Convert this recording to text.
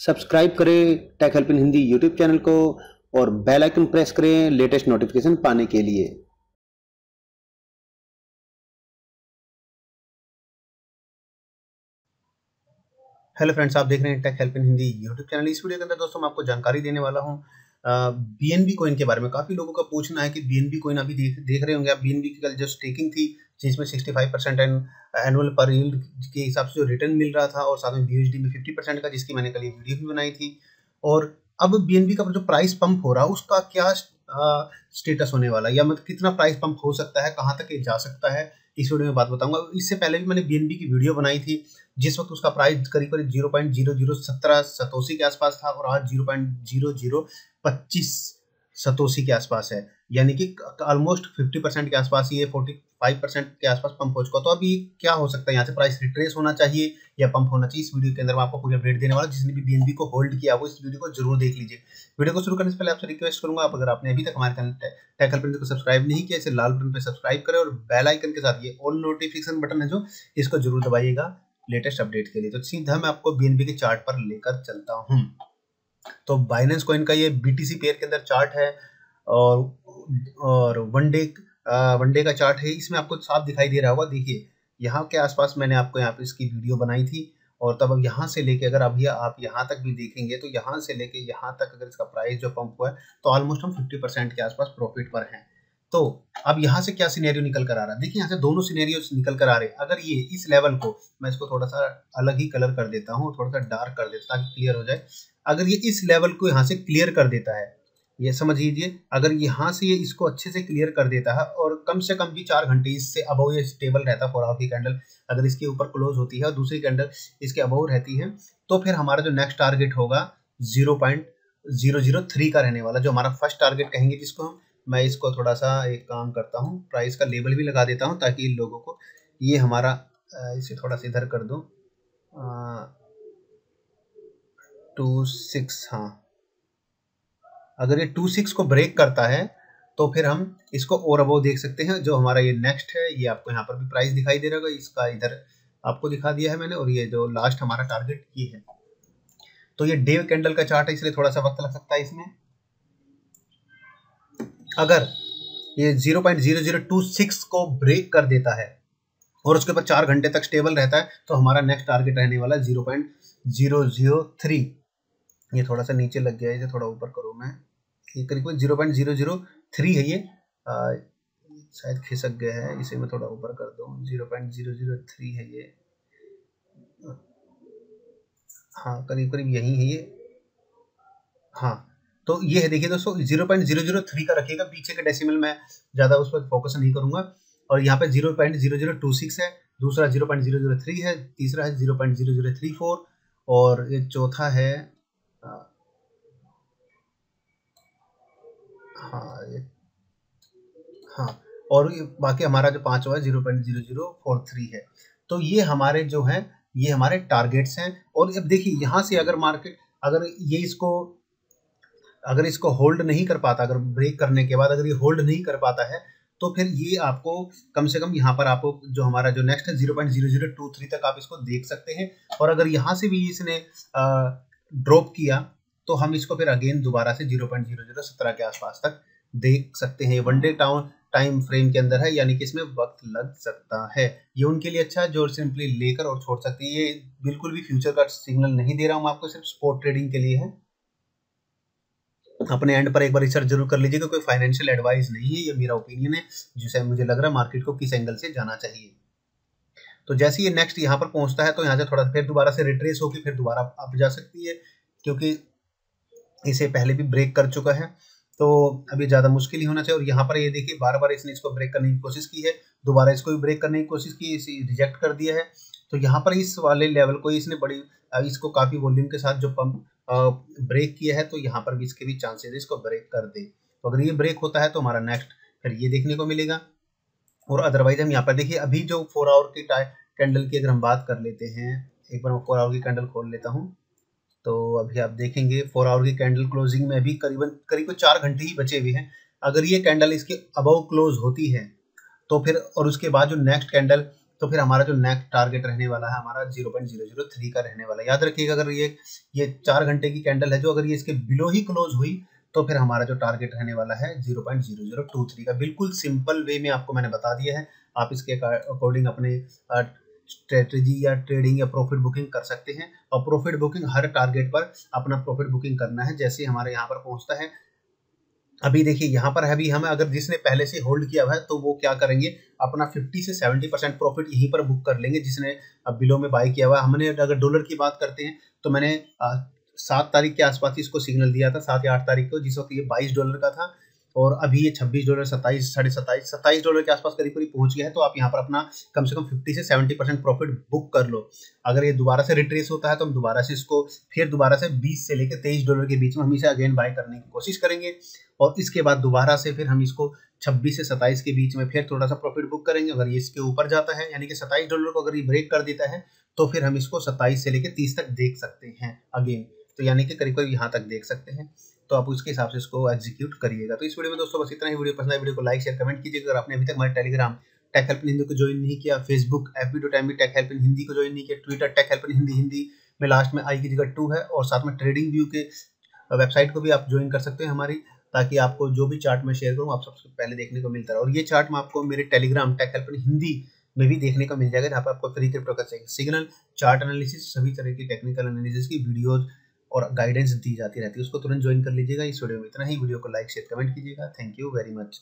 Subscribe करें tech help in Hindi YouTube channel को और बेल आइकन प्रेस करें लेटेस्ट नोटिफिकेशन पाने के लिए। हेलो फ्रेंड्स आप देख रहे हैं tech help in Hindi YouTube channel इस वीडियो के अंदर दोस्तों, मैं आपको जानकारी देने वाला हूँ बीएनबी कोइन के बारे में। काफ़ी लोगों का पूछना है कि बीएनबी कोइन अभी देख देख रहे होंगे आप। बीएनबी की कल जो स्टेकिंग थी। जिसमें 65 परसेंट एंड एनुअल पर यील्ड के हिसाब से जो रिटर्न मिल रहा था और साथ में बीएचडी में 50 परसेंट का, जिसकी मैंने कल ये वीडियो भी बनाई थी। और अब बीएनबी का जो प्राइस पंप हो रहा है, उसका क्या स्टेटस होने वाला या मतलब कितना प्राइस पंप हो सकता है? कहाँ तक ये जा सकता है? इस वीडियो में बात बताऊँगा। इससे पहले भी मैंने बीएनबी की वीडियो बनाई थी, जिस वक्त उसका प्राइस करीब करीब ज़ीरो पॉइंट ज़ीरो ज़ीरो सत्रह सतोसी के आसपास था और आज ज़ीरो पॉइंट ज़ीरो ज़ीरो पच्चीस सतोसी के आसपास है। यानी कि ऑलमोस्ट फिफ्टी परसेंट के आसपास ये फोर्टी फाइव परसेंट के आसपास पंप हो चुका तो अभी क्या हो सकता है? यहाँ से प्राइस रिट्रेस होना चाहिए या पंप होना चाहिए? इस वीडियो के अंदर मैं आपको पूरी अपडेट देने वाला जिसने भी बीएनबी को होल्ड किया वो इस वीडियो को ज़रूर देख लीजिए। वीडियो को शुरू करने से पहले आपसे रिक्वेस्ट करूँगा, आप अगर आपने अभी तक हमारे चैनल टैकल प्रिंट को सब्सक्राइब नहीं किया, इसे लाल बटन पर सब्सक्राइब करें और बेल आइकन के साथ ये ऑल नोटिफिकेशन बटन है जो, इसको ज़रूर दबाइएगा लेटेस्ट अपडेट के लिए। तो सीधा मैं आपको बीएनबी के चार्ट पर लेकर चलता हूँ। तो बाइनेंस कॉइन का ये बीटीसी पेयर के अंदर चार्ट है और और वन डे वन डे का चार्ट है। इसमें आपको साफ़ दिखाई दे रहा होगा। देखिए, यहाँ के आसपास मैंने आपको यहाँ पे इसकी वीडियो बनाई थी और तब अब यहाँ से लेके अगर अभी आप यहाँ तक भी देखेंगे तो यहाँ से लेके यहाँ तक अगर इसका प्राइस जो पंप हुआ है तो ऑलमोस्ट हम 50 परसेंट के आसपास प्रॉफिट पर हैं। तो अब यहाँ से क्या सिनेरियो निकल कर आ रहा है? देखिए, यहाँ से दोनों सिनेरियो निकल कर आ रहे हैं। अगर ये इस लेवल को मैं इसको थोड़ा सा अलग ही कलर कर देता हूँ, थोड़ा सा डार्क कर देता ताकि क्लियर हो जाए। अगर ये इस लेवल को यहाँ से क्लियर कर देता है, ये समझ लीजिए, अगर यहाँ से ये इसको अच्छे से क्लियर कर देता है और कम से कम भी चार घंटे इससे अबव ये स्टेबल रहता है फोर आवर की कैंडल अगर इसके ऊपर क्लोज होती है और दूसरी कैंडल इसके अबव रहती है तो फिर हमारा जो नेक्स्ट टारगेट होगा zero point zero zero three का रहने वाला, जो हमारा फ़र्स्ट टारगेट कहेंगे जिसको हम मैं इसको थोड़ा सा एक काम करता हूँ प्राइस का लेबल भी लगा देता हूँ ताकि लोगों को ये हमारा इसे थोड़ा सा इधर कर दूँ। टू सिक्स हाँ। अगर ये टू सिक्स को ब्रेक करता है तो फिर हम इसको और अबो देख सकते हैं, जो हमारा ये नेक्स्ट है, ये आपको यहाँ पर भी प्राइस दिखाई दे रहा होगा इसका इधर आपको दिखा दिया है मैंने, और ये जो लास्ट हमारा टारगेट ये है। तो ये डे कैंडल का चार्ट है, इसलिए थोड़ा सा वक्त लग सकता है इसमें। अगर ये 0.0026 को ब्रेक कर देता है और उसके ऊपर चार घंटे तक स्टेबल रहता है तो हमारा नेक्स्ट टारगेट रहने वाला है zero point zero zero three ये थोड़ा सा नीचे लग गया है इसे थोड़ा ऊपर करो मैं। ये करीब zero point zero zero three है ये। शायद खिसक गया है, इसे मैं थोड़ा ऊपर कर दूँ। Zero point zero zero three है ये। हाँ करीब करीब यही है ये। हाँ तो ये है, देखिए दोस्तों zero point zero zero three का रखिएगा, पीछे के डेसिमल में ज़्यादा उस पर फोकस नहीं करूँगा। और यहाँ पे zero point zero zero two six है, दूसरा zero point zero zero three है, तीसरा है zero point zero zero three four और ये चौथा है हाँ ये हाँ और ये बाकी हमारा जो पांचवा है zero point zero zero four three है। तो ये हमारे जो है, ये हमारे टारगेट्स हैं, और अब देखिए, यहाँ से अगर मार्केट अगर ये इसको अगर इसको होल्ड नहीं कर पाता, अगर ब्रेक करने के बाद अगर ये होल्ड नहीं कर पाता है तो फिर ये आपको कम से कम यहाँ पर आपको जो हमारा जो नेक्स्ट है zero point zero zero two three तक आप इसको देख सकते हैं। और अगर यहाँ से भी इसने ड्रॉप किया तो हम इसको फिर अगेन दोबारा से ज़ीरो पॉइंट ज़ीरो ज़ीरो सत्रह के आसपास तक देख सकते हैं। One day town time frame के अंदर है, यानी कि इसमें वक्त लग सकता है। ये उनके लिए अच्छा है, जो सिंपली लेकर और छोड़ सकते हैं। ये बिल्कुल भी फ्यूचर का सिग्नल नहीं दे रहा हूँ आपको सिर्फ़ स्पोर्ट ट्रेडिंग के लिए है। अपने एंड पर एक बार रिसर्च ज़रूर कर लीजिएगा, कोई फाइनेंशियल एडवाइस नहीं है, ये मेरा ओपिनियन है, जिसे मुझे लग रहा है मार्केट को किस एंगल से जाना चाहिए। तो जैसे ये नेक्स्ट यहाँ पर पहुँचता है तो यहाँ से थोड़ा फिर दोबारा से रिट्रेस होकर फिर दोबारा अप जा सकती है, क्योंकि इसे पहले भी ब्रेक कर चुका है। तो अभी ज़्यादा मुश्किल ही होना चाहिए, और यहाँ पर ये यह देखिए बार बार इसने इसको ब्रेक करने की कोशिश की है, दोबारा इसको भी ब्रेक करने की कोशिश की, इसे रिजेक्ट कर दिया है। तो यहाँ पर इस वाले लेवल को इसने बड़ी, इसको काफ़ी वॉल्यूम के साथ जो पंप ब्रेक किया है तो यहाँ पर भी इसके भी चांसेस इसको ब्रेक कर दे। तो अगर ये ब्रेक होता है तो हमारा नेक्स्ट फिर ये देखने को मिलेगा। और अदरवाइज़ हम यहाँ पर देखिए, अभी जो फोर आवर की कैंडल की अगर हम बात कर लेते हैं, एक बार मैं फोर आवर की कैंडल खोल लेता हूँ। तो अभी आप देखेंगे फोर आवर की कैंडल क्लोजिंग में अभी करीबन करीब चार घंटे ही बचे हुए हैं। अगर ये कैंडल इसके अबव क्लोज होती है तो फिर और उसके बाद जो नेक्स्ट कैंडल तो फिर हमारा जो नेक्स्ट टारगेट रहने वाला है, हमारा zero point zero zero three का रहने वाला है। याद रखिएगा, अगर ये ये चार घंटे की कैंडल है, जो अगर ये इसके बिलो ही क्लोज हुई तो फिर हमारा जो टारगेट रहने वाला है zero point zero zero two three का। बिल्कुल सिंपल वे में आपको मैंने बता दिया है। आप इसके अकॉर्डिंग अपने स्ट्रेटजी या ट्रेडिंग या प्रॉफिट बुकिंग कर सकते हैं। और प्रॉफिट बुकिंग हर टारगेट पर अपना प्रॉफिट बुकिंग करना है, जैसे हमारे यहाँ पर पहुँचता है। अभी देखिए, यहाँ पर अभी हमें, अगर जिसने पहले से होल्ड किया हुआ है तो वो क्या करेंगे? अपना 50 से 70 परसेंट प्रॉफिट यहीं पर बुक कर लेंगे, जिसने अब बिलो में बाय किया हुआ है। हमने अगर डॉलर की बात करते हैं तो मैंने सात तारीख के आसपास इसको सिग्नल दिया था, सात या आठ तारीख को, जिस वक्त ये बाईस डॉलर का था और अभी ये 26 डॉलर सत्ताईस, साढ़े सत्ताईस सत्ताईस डॉलर के आसपास करीब करीब पहुँच गया है तो आप यहाँ पर अपना कम से कम 50 से 70 परसेंट प्रॉफिट बुक कर लो। अगर ये दोबारा से रिट्रेस होता है तो हम दोबारा से इसको फिर दोबारा से 20 से लेकर 23 डॉलर के बीच में हम इसे अगेन बाय करने की कोशिश करेंगे। और इसके बाद दोबारा से फिर हम इसको छब्बीस से सत्ताईस के बीच में फिर थोड़ा सा प्रॉफिट बुक करेंगे। अगर ये इसके ऊपर जाता है, यानी कि सत्ताईस डॉलर को अगर ये ब्रेक कर देता है तो फिर हम इसको सत्ताईस से लेकर तीस तक देख सकते हैं अगेन तो यानी कि करीब करीब यहाँ तक देख सकते हैं। तो आप उसके हिसाब से इसको एग्जीक्यूट करिएगा। तो इस वीडियो में दोस्तों बस इतना ही। वीडियो पसंद है वीडियो को लाइक शेयर कमेंट कीजिएगा। अगर आपने अभी तक हमारे टेलीग्राम टेक हेल्प हिंदी को ज्वाइन नहीं किया फेसबुक एफ़ वीडियो टाइम भी टेक हेल्प इन हिंदी को ज्वाइन नहीं किया Twitter tech help Hindi Hindi में लास्ट में आई की जगह टू है और साथ में ट्रेडिंग व्यू के वेबसाइट को भी आप ज्वाइन कर सकते हैं हमारी, ताकि आपको जो भी चार्ट मैं शेयर करूँ, आप सबसे पहले देखने को मिलता है और ये चार्ट आपको मेरे टेलीग्राम टेक हेल्प हिंदी में भी देखने को मिल जाएगा, जहाँ पर आपको फ्री क्रिप्टो का सिग्नल चार्ट एनालिसिस सभी तरह की टेक्निकल एनालिसिस की वीडियोज़ और गाइडेंस दी जाती रहती है, उसको तुरंत ज्वाइन कर लीजिएगा इस वीडियो में। इतना ही। वीडियो को लाइक शेयर कमेंट कीजिएगा। Thank you very much